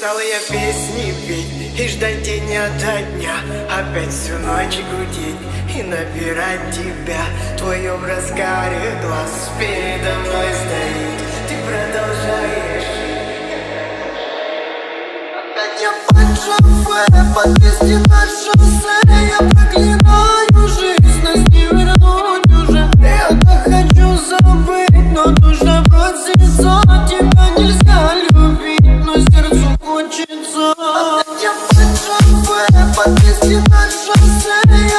Устал я песни петь и ждать день ото дня. Опять всю ночь гудеть и набирать тебя. Твой образ карих глаз передо мной стоит. Ты продолжаешь. Опять я под шофе, под 200 на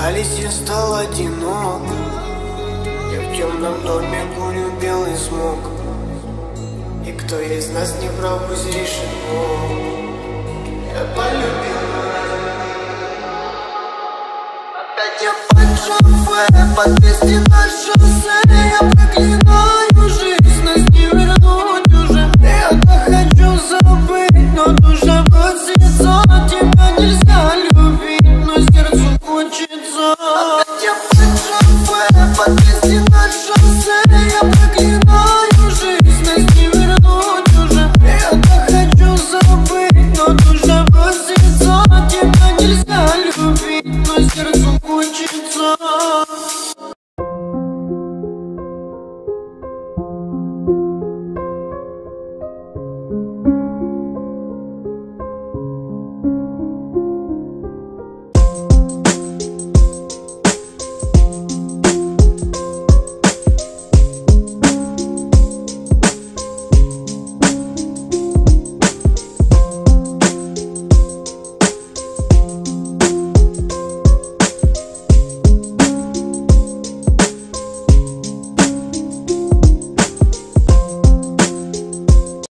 Остались я стал одинок. Я в темном доме курю белый смог. И кто из нас не прав пробусь решено Я полюбил Опять я под шофе, под песни на шоссе Я проклинаю жизнь, нас не вернуть уже. Я так хочу забыть, но душа болит